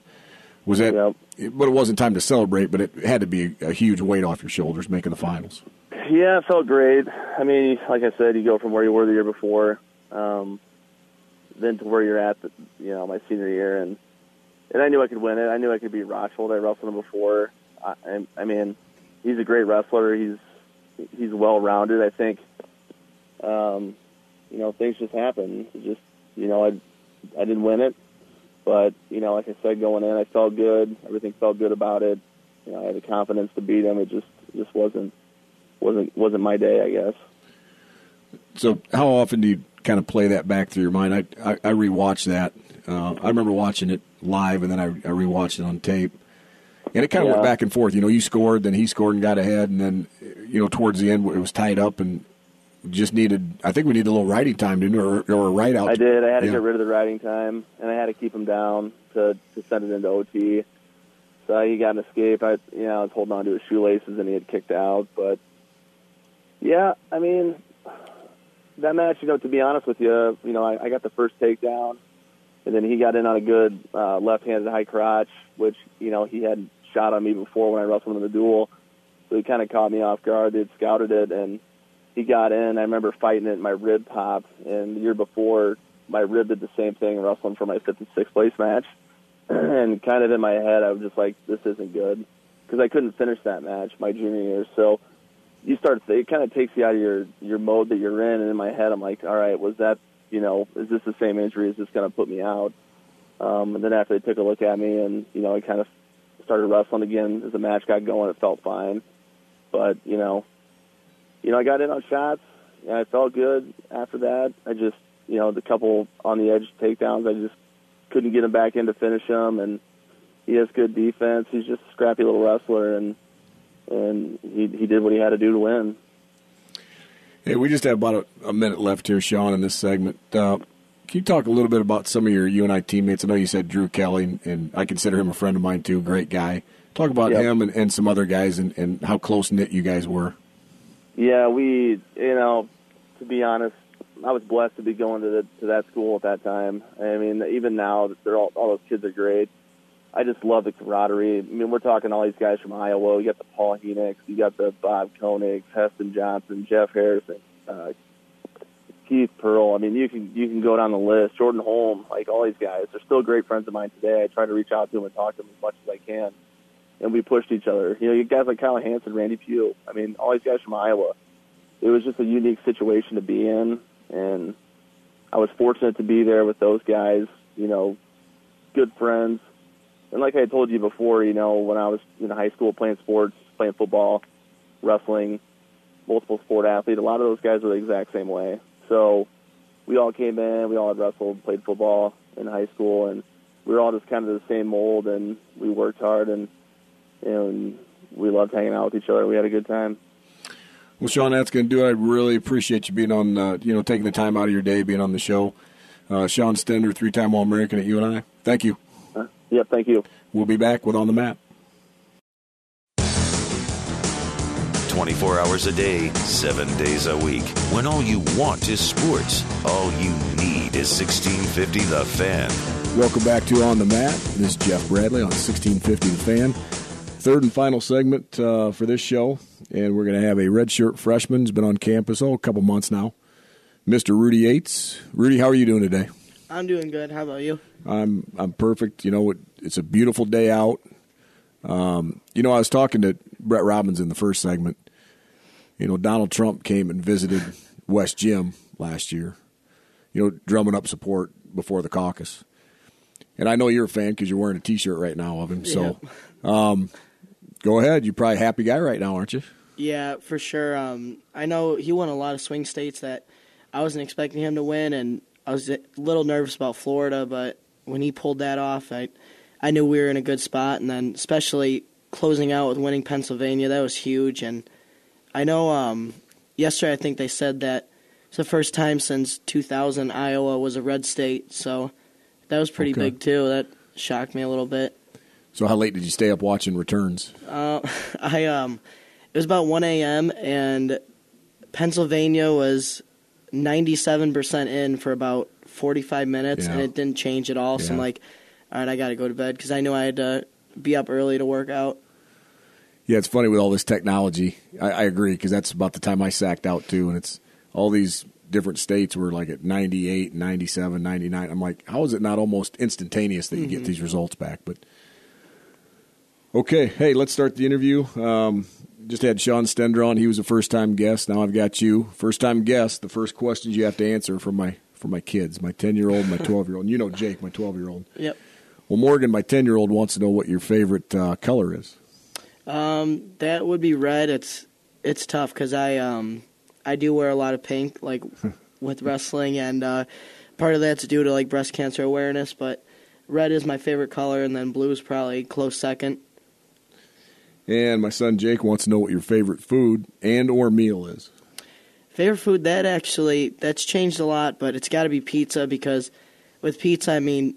[SPEAKER 3] Was that?
[SPEAKER 5] Yep.
[SPEAKER 3] But it wasn't time to celebrate. But it had to be a, a huge weight off your shoulders making the finals.
[SPEAKER 5] Yeah, it felt great. I mean, like I said, you go from where you were the year before, um, then to where you're at, the, you know, my senior year, and and I knew I could win it. I knew I could beat Rosholt. I wrestled him before. I, I mean, he's a great wrestler. He's he's well rounded. I think, um, you know, things just happen. just you know, I I didn't win it, but you know, like I said, going in, I felt good. Everything felt good about it. You know, I had the confidence to beat him. It just just wasn't wasn't wasn't my day, I guess.
[SPEAKER 3] So, how often do you kind of play that back through your mind? I I, I rewatch that. Uh, I remember watching it live, and then I, I rewatched it on tape. And it kind of
[SPEAKER 5] Yeah.
[SPEAKER 3] went back and forth. You know, you scored, then he scored and got ahead, and then you know towards the end it was tied up and just needed. I think we needed a little writing time, didn't we? Or, or a write out.
[SPEAKER 5] I did. I had to
[SPEAKER 3] Yeah.
[SPEAKER 5] get rid of the riding time, and I had to keep him down to to send it into OT. So he got an escape. I, you know, I was holding on to his shoelaces, and he had kicked out. But yeah, I mean, that match. You know, to be honest with you, you know, I, I got the first takedown, and then he got in on a good uh, left-handed high crotch, which you know he had shot on me before when I wrestled him in the duel. So he kind of caught me off guard. They'd scouted it, and he got in. I remember fighting it, and my rib popped. And the year before, my rib did the same thing, wrestling for my fifth and sixth place match. and kind of in my head, I was just like, "This isn't good," because I couldn't finish that match my junior year. So you start, it kind of takes you out of your your mode that you're in. And in my head, I'm like, "All right, was that, you know, is this the same injury? Is this going to put me out?" Um, and then after they took a look at me, and you know, I kind of started wrestling again as the match got going. It felt fine, but you know, you know, I got in on shots. And I felt good after that. I just, you know, the couple on the edge takedowns, I just couldn't get him back in to finish him. And he has good defense. He's just a scrappy little wrestler, and and he he did what he had to do to win.
[SPEAKER 3] Hey, we just have about a, a minute left here, Sean, in this segment. Uh, can you talk a little bit about some of your UNI teammates? I know you said Drew Kelly, and I consider him a friend of mine too. Great guy. Talk about
[SPEAKER 5] Yep.
[SPEAKER 3] him and, and some other guys, and, and how close knit you guys were.
[SPEAKER 5] Yeah, we, you know, to be honest, I was blessed to be going to the, to that school at that time. I mean, even now, they're all, all those kids are great. I just love the camaraderie. I mean, we're talking all these guys from Iowa. You got the Paul Heenix, you got the Bob Koenig, Heston Johnson, Jeff Harrison, uh, Keith Pearl. I mean, you can you can go down the list. Jordan Holm, like all these guys, they're still great friends of mine today. I try to reach out to them and talk to them as much as I can, and we pushed each other. You know, you guys like Kyle Hansen, Randy Pugh. I mean, all these guys from Iowa. It was just a unique situation to be in, and I was fortunate to be there with those guys. You know, good friends. And like I told you before, you know, when I was in high school playing sports, playing football, wrestling, multiple sport athlete, a lot of those guys were the exact same way. So we all came in, we all had wrestled, played football in high school, and we were all just kind of the same mold, and we worked hard, and and we loved hanging out with each other. We had a good time.
[SPEAKER 3] Well, Sean, that's going to do it. I really appreciate you being on, uh, you know, taking the time out of your day, being on the show. Uh, Sean Stender, three-time All-American at UNI. Thank you.
[SPEAKER 5] Uh, yep, thank you.
[SPEAKER 3] We'll be back with On the Mat.
[SPEAKER 2] 24 hours a day, 7 days a week. When all you want is sports, all you need is 1650 The Fan.
[SPEAKER 3] Welcome back to On the Mat. This is Jeff Bradley on 1650 The Fan. Third and final segment uh, for this show, and we're going to have a redshirt freshman who's been on campus oh a couple months now, Mr. Rudy Yates. Rudy, how are you doing today?
[SPEAKER 6] I'm doing good. How about you?
[SPEAKER 3] I'm I'm perfect. You know, it, it's a beautiful day out. Um, you know, I was talking to Brett Robbins in the first segment. You know, Donald Trump came and visited West Gym last year. You know, drumming up support before the caucus. And I know you're a fan because you're wearing a T-shirt right now of him. So, um, go ahead. You're probably a happy guy right now, aren't you?
[SPEAKER 6] Yeah, for sure. Um, I know he won a lot of swing states that I wasn't expecting him to win, and I was a little nervous about Florida, but when he pulled that off, I I knew we were in a good spot, and then especially closing out with winning Pennsylvania, that was huge. And I know um, yesterday I think they said that it's the first time since 2000 Iowa was a red state, so that was pretty
[SPEAKER 3] Okay.
[SPEAKER 6] big too. That shocked me a little bit.
[SPEAKER 3] So, how late did you stay up watching returns?
[SPEAKER 6] Uh, I um, it was about 1 a.m. and Pennsylvania was 97 percent in for about 45 minutes,
[SPEAKER 3] Yeah.
[SPEAKER 6] and it didn't change at all. So I'm like, all right, I got to go to bed because I knew I had to be up early to work out.
[SPEAKER 3] Yeah, it's funny with all this technology. I, I agree because that's about the time I sacked out too, and it's all these different states were like at 98, 97, 99. I'm like, how is it not almost instantaneous that you get these results back? But okay, hey, let's start the interview. Um, just had Sean Stender on. He was a first time guest. Now I've got you, first time guest. The first questions you have to answer for my for my kids, my 10 year old, my 12 year old. You know Jake, my 12 year old.
[SPEAKER 6] Yep.
[SPEAKER 3] Well, Morgan, my 10 year old, wants to know what your favorite uh, color is.
[SPEAKER 6] Um, that would be red. It's it's tough because I um I do wear a lot of pink like with wrestling, and uh, part of that's due to like breast cancer awareness. But red is my favorite color, and then blue is probably close second.
[SPEAKER 3] And my son Jake wants to know what your favorite food and or meal is.
[SPEAKER 6] Favorite food that actually that's changed a lot, but it's got to be pizza because with pizza, I mean,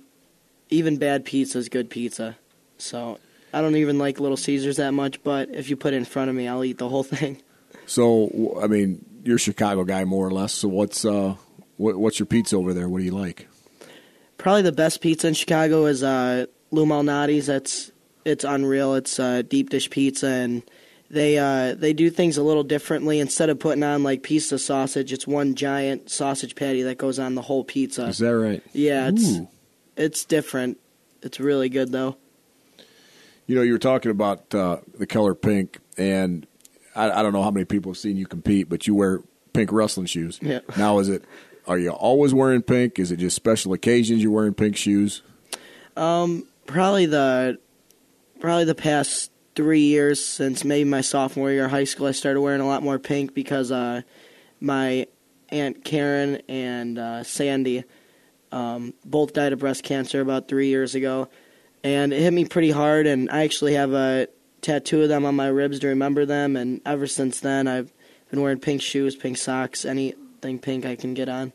[SPEAKER 6] even bad pizza is good pizza. So I don't even like Little Caesars that much, but if you put it in front of me, I'll eat the whole thing.
[SPEAKER 3] So, I mean, you're a Chicago guy more or less. So, what's uh, what, what's your pizza over there? What do you like?
[SPEAKER 6] Probably the best pizza in Chicago is uh, Lou Malnati's. That's it's unreal. It's uh, deep dish pizza, and they uh, they do things a little differently. Instead of putting on like piece of sausage, it's one giant sausage patty that goes on the whole pizza.
[SPEAKER 3] Is that right?
[SPEAKER 6] Yeah, it's
[SPEAKER 3] Ooh.
[SPEAKER 6] it's different. It's really good though.
[SPEAKER 3] You know, you were talking about uh, the color pink, and I, I don't know how many people have seen you compete, but you wear pink wrestling shoes.
[SPEAKER 6] Yeah.
[SPEAKER 3] Now, is it? Are you always wearing pink? Is it just special occasions you're wearing pink shoes?
[SPEAKER 6] Um, Probably the probably the past three years since maybe my sophomore year of high school, I started wearing a lot more pink because uh, my aunt Karen and uh, Sandy um, both died of breast cancer about three years ago, and it hit me pretty hard. And I actually have a tattoo of them on my ribs to remember them. And ever since then, I've been wearing pink shoes, pink socks, anything pink I can get on.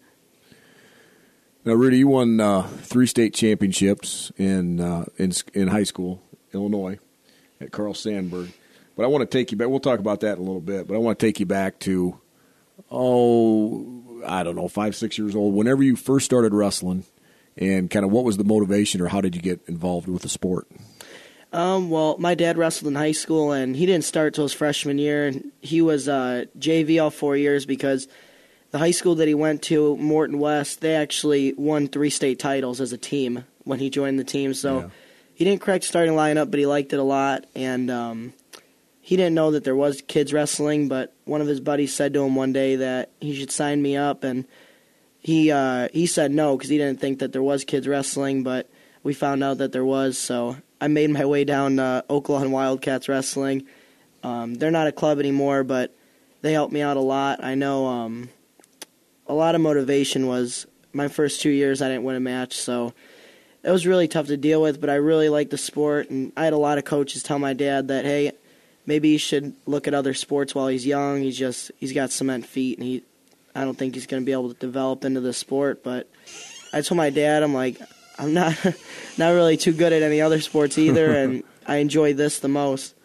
[SPEAKER 3] Now, Rudy, you won uh, three state championships in uh, in in high school, Illinois, at Carl Sandburg. But I want to take you back. We'll talk about that in a little bit. But I want to take you back to, oh, I don't know, five, six years old. Whenever you first started wrestling, and kind of what was the motivation, or how did you get involved with the sport?
[SPEAKER 6] Um, well, my dad wrestled in high school, and he didn't start till his freshman year. And he was uh, JV all four years because the high school that he went to, Morton West, they actually won three state titles as a team when he joined the team. So
[SPEAKER 3] Yeah.
[SPEAKER 6] He didn't the starting lineup, but he liked it a lot. And um, he didn't know that there was kids wrestling, but one of his buddies said to him one day that he should sign me up, and he uh, he said no because he didn't think that there was kids wrestling, but we found out that there was. So I made my way down uh, Oklahoma Wildcats Wrestling. Um, they're not a club anymore, but they helped me out a lot. I know um, a lot of motivation was my first two years. I didn't win a match, so it was really tough to deal with. But I really liked the sport, and I had a lot of coaches tell my dad that hey, maybe he should look at other sports while he's young. He's just he's got cement feet, and he I don't think he's going to be able to develop into the sport. But I told my dad, I'm like, I'm not not really too good at any other sports either, and I enjoy this the most.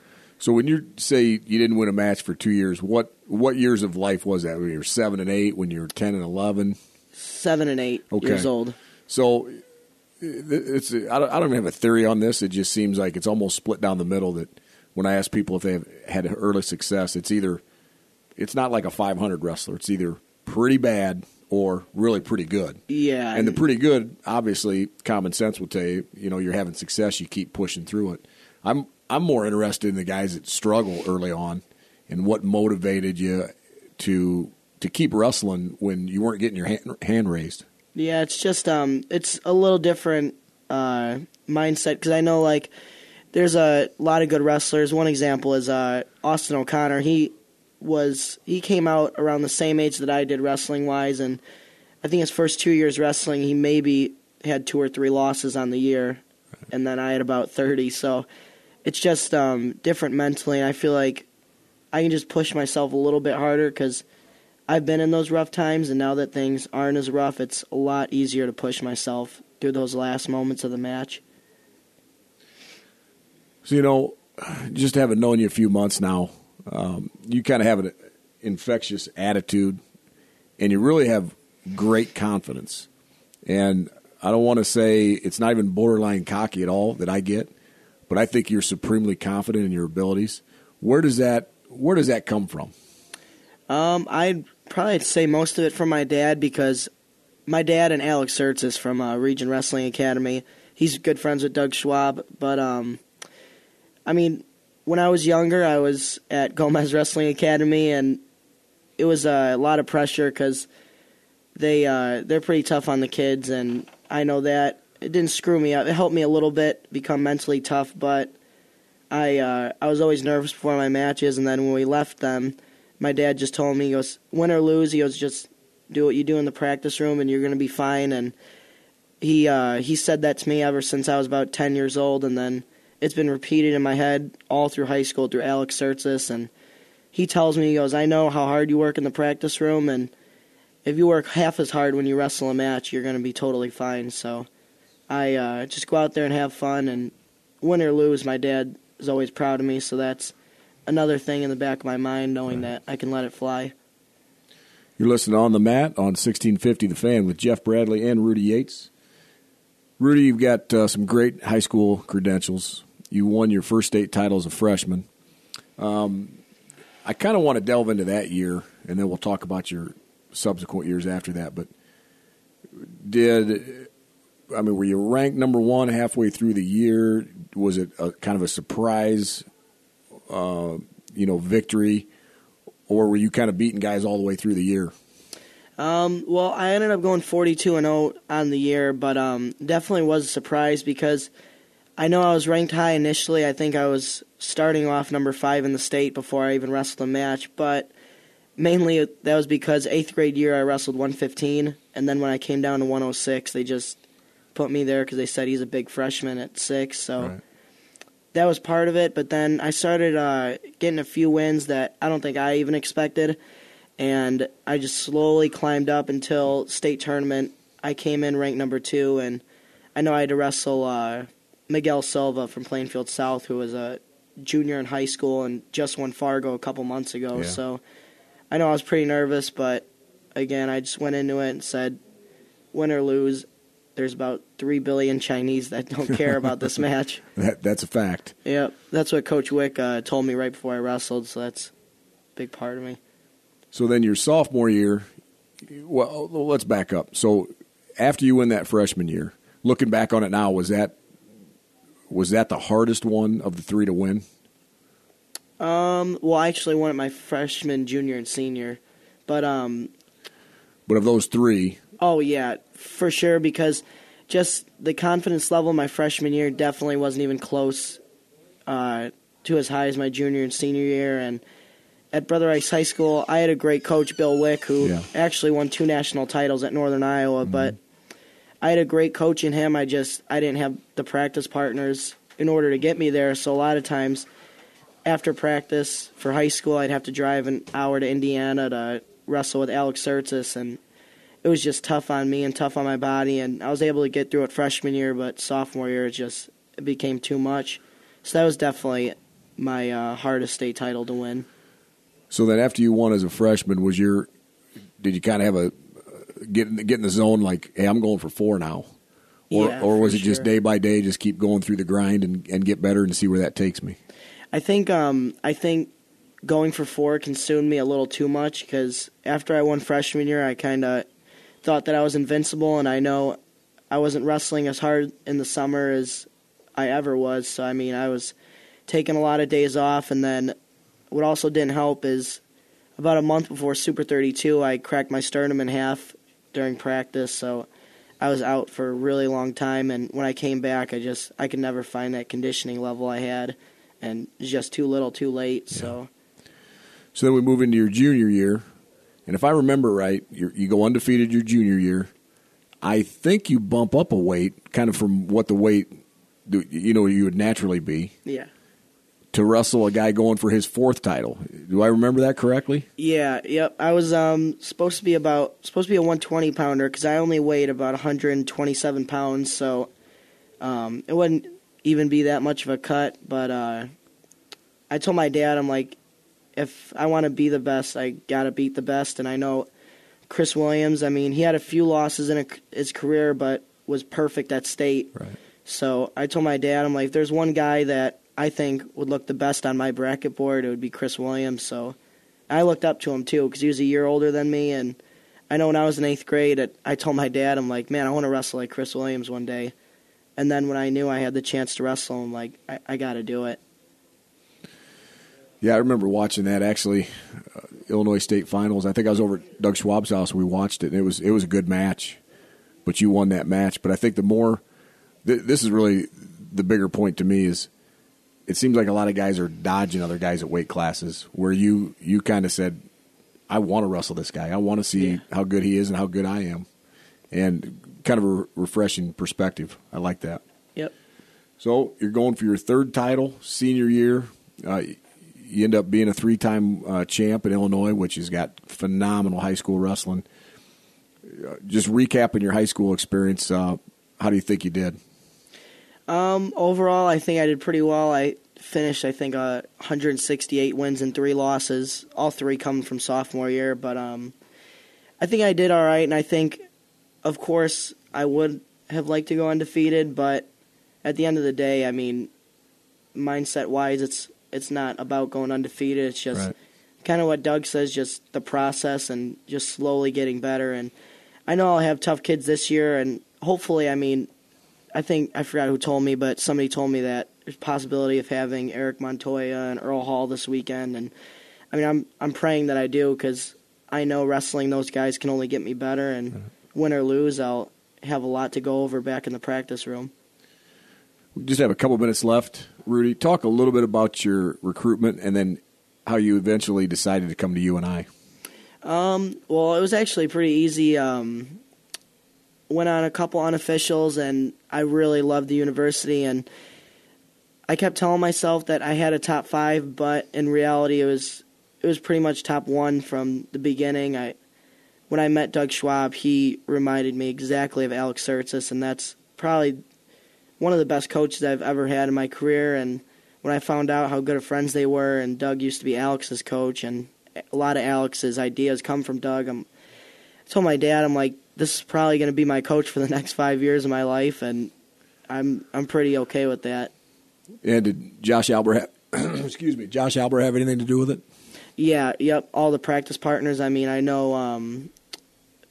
[SPEAKER 3] So when you say you didn't win a match for two years, what what years of life was that? When you were seven and eight, when you were ten and eleven?
[SPEAKER 6] Seven and eight
[SPEAKER 3] Okay.
[SPEAKER 6] years old.
[SPEAKER 3] So it's I don't, I don't even have a theory on this. It just seems like it's almost split down the middle. That when I ask people if they have had early success, it's either it's not like a 500 wrestler. It's either pretty bad or really pretty good.
[SPEAKER 6] Yeah,
[SPEAKER 3] And the pretty good, obviously, common sense will tell you, you know, you're having success, you keep pushing through it. I'm I'm more interested in the guys that struggle early on and what motivated you to to keep wrestling when you weren't getting your hand, hand raised.
[SPEAKER 6] Yeah, it's just um, it's a little different uh, mindset because I know like there's a lot of good wrestlers. One example is uh, Austin O'Connor. He was he came out around the same age that I did wrestling wise, and I think his first two years wrestling, he maybe had two or three losses on the year, and then I had about thirty. So it's just um, different mentally, and I feel like I can just push myself a little bit harder because. I've been in those rough times, and now that things aren't as rough, it's a lot easier to push myself through those last moments of the match.
[SPEAKER 3] So you know, just having known you a few months now, um, you kind of have an infectious attitude, and you really have great confidence. And I don't want to say it's not even borderline cocky at all that I get, but I think you're supremely confident in your abilities. Where does that Where does that come from?
[SPEAKER 6] Um, I'd probably say most of it from my dad because my dad and Alex Tsirtsis from uh, Region Wrestling Academy. He's good friends with Doug Schwab, but um, I mean, when I was younger, I was at Gomez Wrestling Academy, and it was uh, a lot of pressure because they uh, they're pretty tough on the kids, and I know that it didn't screw me up. It helped me a little bit become mentally tough, but I uh, I was always nervous before my matches, and then when we left them, my dad just told me, he goes, win or lose, he goes, just do what you do in the practice room, and you're gonna be fine. And he uh, he said that to me ever since I was about ten years old, and then it's been repeated in my head all through high school through Alex Tsirtsis, and he tells me, he goes, I know how hard you work in the practice room, and if you work half as hard when you wrestle a match, you're gonna be totally fine. So I uh, just go out there and have fun, and win or lose, my dad is always proud of me. So that's another thing in the back of my mind, knowing that I can let it fly.
[SPEAKER 3] You're listening on the mat on 1650 The Fan with Jeff Bradley and Rudy Yates. Rudy, you've got uh, some great high school credentials. You won your first state title as a freshman. Um, I kind of want to delve into that year, and then we'll talk about your subsequent years after that. But did I mean were you ranked number one halfway through the year? Was it a, kind of a surprise, uh, you know, victory, or were you kind of beating guys all the way through the year?
[SPEAKER 6] Um, well, I ended up going 42 and 0 on the year, but um, definitely was a surprise because I know I was ranked high initially. I think I was starting off number five in the state before I even wrestled a match, but mainly that was because eighth grade year I wrestled 115, and then when I came down to 106, they just put me there because they said he's a big freshman at six. So
[SPEAKER 3] Right.
[SPEAKER 6] That was part of it. But then I started uh, getting a few wins that I don't think I even expected, and I just slowly climbed up until state tournament. I came in ranked number two, and I know I had to wrestle uh, Miguel Silva from Plainfield South, who was a junior in high school and just won Fargo a couple months ago.
[SPEAKER 3] Yeah.
[SPEAKER 6] So I know I was pretty nervous, but again, I just went into it and said, win or lose, there's about three billion Chinese that don't care about this match.
[SPEAKER 3] That, that's a fact.
[SPEAKER 6] Yep, that's what Coach Wick uh, told me right before I wrestled, so that's a big part of me.
[SPEAKER 3] So then your sophomore year, well, let's back up. So after you win that freshman year, looking back on it now, was that was that the hardest one of the three to win?
[SPEAKER 6] Um, well, I actually won it my freshman, junior, and senior, but um,
[SPEAKER 3] But of those three,
[SPEAKER 6] Oh yeah, for sure. Because just the confidence level my freshman year definitely wasn't even close uh, to as high as my junior and senior year. And at Brother Rice High School, I had a great coach, Bill Wick, who
[SPEAKER 3] Yeah.
[SPEAKER 6] actually won two national titles at Northern Iowa. But I had a great coach in him. I just I didn't have the practice partners in order to get me there. So a lot of times. After practice for high school, I'd have to drive an hour to Indiana to wrestle with Alex Tsirtsis, and it was just tough on me and tough on my body. And I was able to get through it freshman year, but sophomore year it just it became too much. So that was definitely my uh, hardest state title to win.
[SPEAKER 3] so then after you won as a freshman, was your did you kind of have a get in, get in the zone like, hey, I'm going for four now, or
[SPEAKER 6] Yeah,
[SPEAKER 3] or was it just day by day, just keep going through the grind and, and get better and see where that takes me?
[SPEAKER 6] I think um, I think going for four consumed me a little too much because after I won freshman year, I kind of thought that I was invincible, and I know I wasn't wrestling as hard in the summer as I ever was. So I mean, I was taking a lot of days off, and then what also didn't help is about a month before Super 32, I cracked my sternum in half during practice, so I was out for a really long time. And when I came back, I just I could never find that conditioning level I had, and just too little, too late. So
[SPEAKER 3] So then we move into your junior year, and if I remember right, you you go undefeated your junior year. I think you bump up a weight, kind of from what the weight you know you would naturally be
[SPEAKER 6] yeah.
[SPEAKER 3] to wrestle a guy going for his fourth title. Do I remember that correctly?
[SPEAKER 6] Yeah, yep. I was um supposed to be about supposed to be a 120 pounder because I only weighed about 127 pounds, so um it wouldn't even be that much of a cut. But uh, I told my dad, I'm like, if I want to be the best, I gotta beat the best. And I know Chris Williams. I mean, he had a few losses in a, his career, but was perfect at state.
[SPEAKER 3] Right.
[SPEAKER 6] So I told my dad, I'm like, if there's one guy that I think would look the best on my bracket board, it would be Chris Williams. So I looked up to him too because he was a year older than me, and I know when I was in eighth grade, I told my dad, I'm like, man, I want to wrestle like Chris Williams one day. And then when I knew I had the chance to wrestle, I'm like, I, I got to do it.
[SPEAKER 3] Yeah, I remember watching that actually. Uh, Illinois State Finals. I think I was over at Doug Schwab's house. and We watched it, and it was it was a good match. But you won that match. But I think the more th- this is really the bigger point to me is it seems like a lot of guys are dodging other guys at weight classes where you you kind of said, I want to wrestle this guy. I want to see
[SPEAKER 6] Yeah.
[SPEAKER 3] how good he is and how good I am, and kind of a re- refreshing perspective. I like that.
[SPEAKER 6] Yep.
[SPEAKER 3] So you're going for your third title, senior year. Uh, you end up being a three-time uh, champ in Illinois, which has got phenomenal high school wrestling. Uh, just recapping your high school experience, uh, how do you think you did?
[SPEAKER 6] Um, overall, I think I did pretty well. I finished, I think, uh, 168 wins and three losses. All three coming from sophomore year, but um, I think I did all right. And I think, of course, I would have liked to go undefeated, but at the end of the day, I mean, mindset wise, it's it's not about going undefeated. It's just
[SPEAKER 3] Right.
[SPEAKER 6] kind of what Doug says, just the process and just slowly getting better. And I know I'll have tough kids this year, and hopefully, I mean, I think I forgot who told me, but somebody told me that there's possibility of having Eric Montoya and Earl Hall this weekend, and I mean, I'm I'm praying that I do because I know wrestling those guys can only get me better, and win or lose, I'll have a lot to go over back in the practice room.
[SPEAKER 3] We just have a couple minutes left. Rudy, talk a little bit about your recruitment and then how you eventually decided to come to UNI.
[SPEAKER 6] Um, well, it was actually pretty easy. Um, went on a couple unofficials, and I really loved the university. And I kept telling myself that I had a top five, but in reality, it was it was pretty much top one from the beginning. I when I met Doug Schwab, he reminded me exactly of Alex Tsirtsis, and that's probably one of the best coaches I've ever had in my career. And when I found out how good of friends they were, and Doug used to be Alex's coach, and a lot of Alex's ideas come from Doug. I'm, I told my dad, I'm like, this is probably going to be my coach for the next five years of my life, and I'm I'm pretty okay with that.
[SPEAKER 3] And did Josh Alber have, excuse me, Josh Alber have anything to do with it?
[SPEAKER 6] Yeah, yep. All the practice partners. I mean, I know um,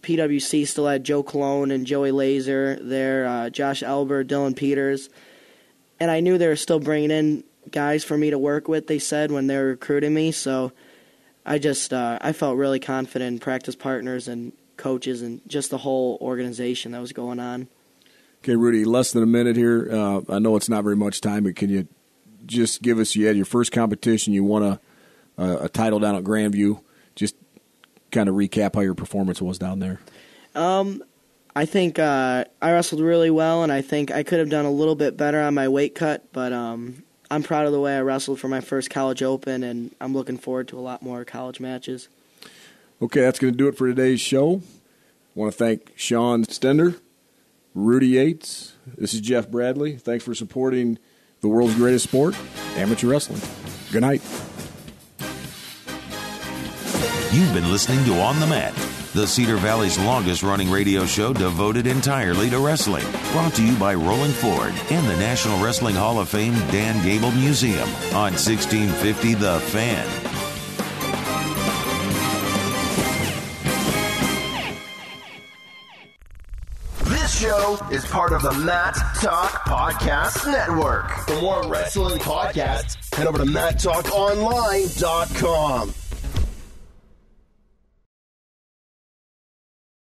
[SPEAKER 6] PWC still had Joe Colon and Joey Lazor there, uh, Josh Alber, Dylan Peters, and I knew they were still bringing in guys for me to work with. They said when they were recruiting me, so I just uh, I felt really confident in practice partners and coaches and just the whole organization that was going on.
[SPEAKER 3] Okay, Rudy, less than a minute here. Uh, I know it's not very much time, but can you just give us? You had your first competition. You won a, a title down at Grandview. Just kind of recap how your performance was down there.
[SPEAKER 6] Um, I think uh, I wrestled really well, and I think I could have done a little bit better on my weight cut, but um, I'm proud of the way I wrestled for my first college open, and I'm looking forward to a lot more college matches.
[SPEAKER 3] Okay, that's going to do it for today's show. I want to thank Sean Stender, Rudy Yates. This is Jeff Bradley. Thanks for supporting the world's greatest sport, amateur wrestling. Good night.
[SPEAKER 2] You've been listening to On the Mat, the Cedar Valley's longest running radio show devoted entirely to wrestling. Brought to you by Rolling Ford and the National Wrestling Hall of Fame Dan Gable Museum on 1650 The Fan.
[SPEAKER 7] This show is part of the Mat Talk Podcast Network. For more wrestling podcasts, head over to MatTalkOnline.com.